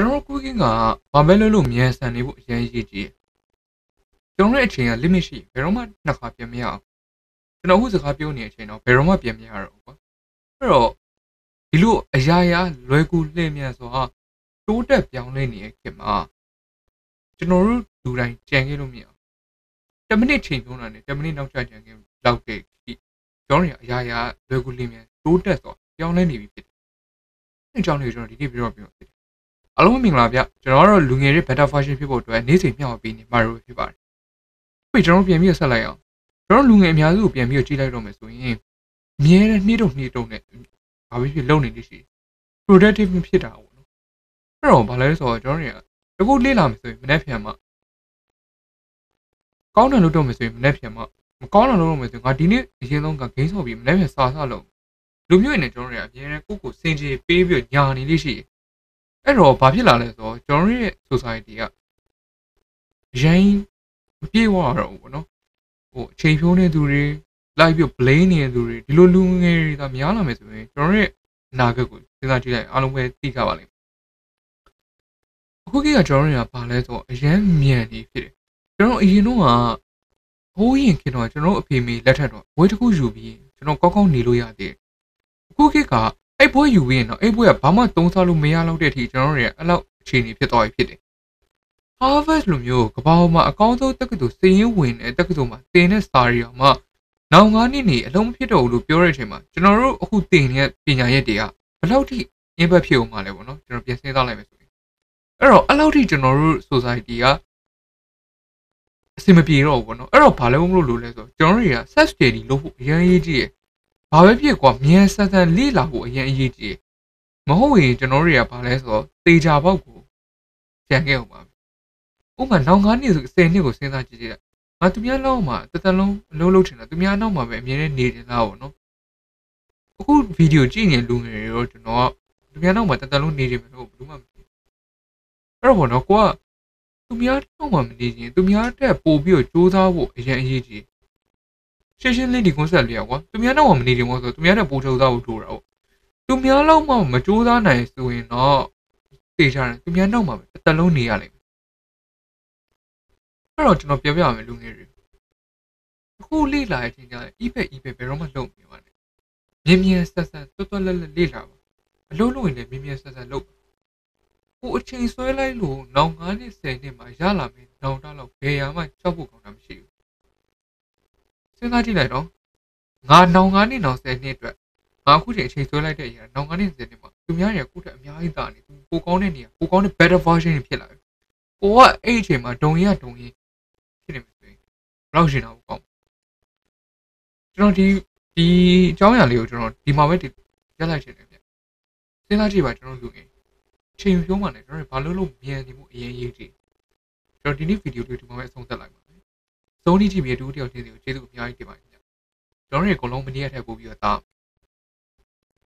ကျွန်တော်တို့ cooking ကဘာပဲလုပ်လို့မြန်ဆန်နေဖို့အရင်ရေးကြည့်ကျွန်တော်ရဲ့အချိန်က limit ရှိဘယ်တော့မှနှစ်ခါပြန်မရအောင်ကျွန်တော်အခုစကားပြောနေတဲ့အချိန်တော့ဘယ်တော့မှပြန်မရတော့ဘူးကွာအဲ့တော့ဒီလိုအရာရာလွယ်ကူလှည့်မြန်စွာတိုးတက်ပြောင်းလဲနေတဲ့ခင်မှာကျွန်တော်တို့လူတိုင်းကြံခဲ့လို့မရအောင်10မိနစ်ချိန်ပြောတာနဲ့10မိနစ်နောက်ကျကြံခဲ့လောက်တဲ့ဒီကျွန်တော်တို့အရာရာလွယ်ကူလှည့်မြန်တိုးတက်စွာပြောင်းလဲနေပြီဖြစ်တယ်။အဲကြောင့်လေကျွန်တော်ဒီနေ့ပြောပြမှာဖြစ်တယ်။ အားလုံးမင်္ဂလာဗျ။ကျွန်တော်ကတော့လူငယ်တွေ better version ဖြစ်ဖို့အတွက်နေ့စဉ်မျှဝေပေးနေမှာရောဖြစ်ပါတယ်။ပြီးကျွန်တော်ပြန်ပြီးဆက်လိုက်အောင်။ကျွန်တော်လူငယ်အများစုကိုပြန်ပြီးကြည့်လိုက်တော့မယ်ဆိုရင်အမြဲတမ်းနှိမ့်တုံနှိမ့်တုံနဲ့ဘာပဲဖြစ်လုပ်နေလို့ရှိရင် productive ဖြစ်တာပေါ့နော်။အဲ့တော့ဘာလဲဆိုတော့ကျွန်တော်တွေကတခုလေ့လာမယ်ဆိုရင်မနေ့ပြန်မှကောင်းတယ်လို့တော့မယ်ဆိုရင်မနေ့ပြန်မှမကောင်းတယ်လို့တော့မယ်ဆိုရင်ငါဒီနေ့အရင်ဆုံးကဂိမ်းဆော့ပြီးမနေ့ပြန်စာစလုပ်လူမျိုးတွေနဲ့ကျွန်တော်တွေကအများနဲ့ကိုယ့်ကိုစင်ကြေပေးပြီးညာနေလေးရှိတယ် အဲ့တော့ဘာဖြစ်လာလဲဆိုတော့ကျွန်တော်ရဲ့ society ကရိုင်းမပြေဝတော့ဘူးပေါ့နော်ဟိုအချိန်ဖြုံးနေသူတွေလိုက်ပြီး blame နေတဲ့သူတွေဒီလိုလူငယ်တွေသာများလာမယ်ဆိုရင်ကျွန်တော်ရဲ့အနာဂတ်ကိုစဉ်းစားကြည့်လိုက်အားလုံးပဲသိကြပါလိမ့်မယ်အခုကကျွန်တော်တွေကဘာလဲဆိုတော့အရန်မြန်နေဖြစ်တယ်ကျွန်တော်အရင်တော့ကဟိုးရင်ခင်တော့ကျွန်တော်အဖေမေလက်ထက်တော့ဝေးတစ်ခုယူပြီးကျွန်တော်ကောက်ကောက်နေလို့ရသေးတယ်အခုခေတ်က အဲ့ဘွဲယူပြီးရင်တော့အဲ့ဘွဲကဘာမှသုံးစားလို့မရတော့တဲ့အထိကျွန်တော်တို့ရဲ့အဲ့လောက်အခြေအနေဖြစ်သွားပြီဖြစ်တယ်။ Harvard လိုမျိုးကမ္ဘာပေါ်မှာအကောင်းဆုံးတက္ကသိုလ်စည်ရင်းဝင်တဲ့တက္ကသိုလ်မှာသင်တဲ့စာရီအောင်မှနောက်၅နှစ်နေအလုံးမဖြစ်တော့ဘူးလို့ပြောတဲ့အချိန်မှာကျွန်တော်တို့အခုသင်နေတဲ့ပညာရက်တွေကဘယ်လောက်ထိ impact ဖြစ်အောင်မလဲပေါ့နော်ကျွန်တော်ပြန်စဉ်းစားလိုက်မယ်ဆိုရင်အဲ့တော့အဲ့လောက်ထိကျွန်တော်တို့ society ကအဆင်မပြေတော့ဘူးပေါ့နော်အဲ့တော့ဘာလဲမလို့လို့လဲဆိုတော့ကျွန်တော်တို့တွေက self study လုပ်ဖို့အရင်ရေးကြည့်ရ ဘာပဲဖြစ်ကွာမြန်ဆန်ဆန်လေ့လာဖို့အရင်အရေးကြီးမဟုတ်ရင်ကျွန်တော်တွေကဘာလဲဆိုတော့တေချာပေါက်ကိုကြံခဲ့အောင်ပါဥပမာနောက်9နှစ်ဆို10နှစ်ကိုစဉ်းစားကြည့်ကြည့်လိုက်ငါသူများလောက်မှာတသက်လုံးအလုံးလုံးထင်တာသူများနောက်မှာပဲအမြဲတမ်းနေနေလားပေါ့နော်အခုဗီဒီယိုကြည့်နေလူငယ်တွေတော့ကျွန်တော်ကသူများနောက်မှာတသက်လုံးနေနေမယ်လို့ဘယ်သူမှမသိအဲ့တော့ဘောနော်ကိုကသူများနောက်မှာမနေရင်သူများတက်ပို့ပြီးတော့စူးစမ်းဖို့အရင်အရေးကြီး ရှင်းရှင်းလေးဒီ concept လေးอ่ะကွာသူများတော့မနေတယ်မို့ဆိုသူများတဲ့ပို့ထုတ်သားကိုထိုးတာဟုတ်သူများလောက်မှမကြိုးစားနိုင်ဆိုရင်တော့သိချတယ်သူများနောက်မှာပဲတစ်သက်လုံးနေရလိမ့်မယ်အဲ့တော့ကျွန်တော်ပြောပြရမယ်လူငယ်တွေအခုလေ့လာတဲ့အချိန်ကျရင် e-pad e-pad ဘယ်တော့မှလုပ်နေပါနဲ့မြင်မြင်ဆက်ဆက်တွတ်တွတ်လက်လက်လေ့လာပါအလုံးလုံးရင်လည်းမြင်မြင်ဆက်ဆက်လုပ်ကိုအချိန်ဆွဲလိုက်လို့နောက်9နှစ်10နှစ်မှာရလာမယ်နောက်တော့ဘယ်ရမှကြောက်ဖို့ကောင်းတာမရှိဘူး စဉ်းစားကြည့်လိုက်တော့ငါနောင်ငါးနှစ်နောင်ဆယ်နှစ်အတွက်ငါအခုချိန်အချိန်ဆွဲလိုက်တဲ့အရာနောင်ငါးနှစ်ဆယ်နှစ်မှာသူများတွေကခုထက်အများကြီးသာနေသူပိုကောင်းတဲ့နေရာပိုကောင်းတဲ့ better version တွေဖြစ်လာပြီ။ကိုကအဲ့အချိန်မှာဒုံရဒုံရဖြစ်နေမှာဆိုရင်ဘယ်လောက်ရှင်တာကောင်းကျွန်တော်ဒီဒီအကြောင်းအရာလေးကိုကျွန်တော်ဒီမှာပဲဒီရက်လိုက်ချင်တယ်ဗျ။စဉ်းစားကြည့်ပါကျွန်တော်လူငယ်ချိန်ဖြုံးမှလည်းကျွန်တော်ဘာလို့လို့မြန်နေမှုအရင်ရေးကြည့်ကျွန်တော်ဒီနေ့ဗီဒီယိုလေးဒီမှာပဲအဆုံးသတ်လိုက်ပါ မယ်။သုံးနည်းကြည့်ပြီးတူတယောက်ချင်းစီကိုကျေးဇူးအများကြီးတင်ပါတယ်ခင်ဗျာကျွန်တော်တို့အကုန်လုံးမနေ့ရက်ထက်ပို့ပြီးတော့ဒါ